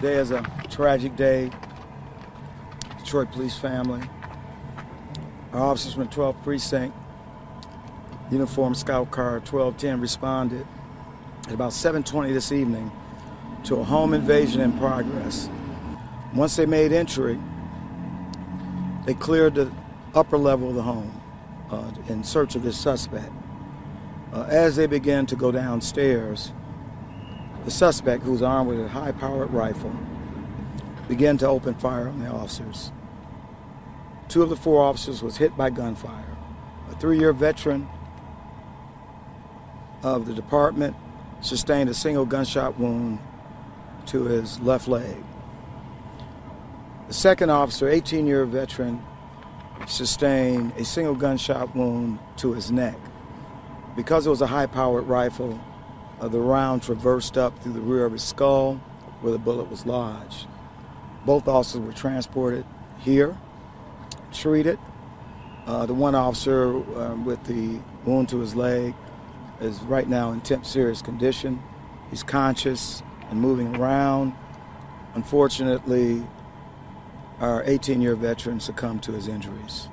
Today is a tragic day. Detroit police family. Our officers from the 12th precinct, uniform scout car 1210 responded at about 7:20 this evening to a home invasion in progress. Once they made entry, they cleared the upper level of the home uh, in search of this suspect. Uh, as they began to go downstairs, the suspect, who was armed with a high powered rifle, began to open fire on the officers. Two of the four officers was hit by gunfire. A three year veteran of the department sustained a single gunshot wound to his left leg. The second officer, 18 year veteran, sustained a single gunshot wound to his neck. Because it was a high powered rifle, uh, the round traversed up through the rear of his skull where the bullet was lodged. Both officers were transported here, treated. Uh, the one officer uh, with the wound to his leg is right now in temp serious condition. He's conscious and moving around. Unfortunately, our 18 year veteran succumbed to his injuries.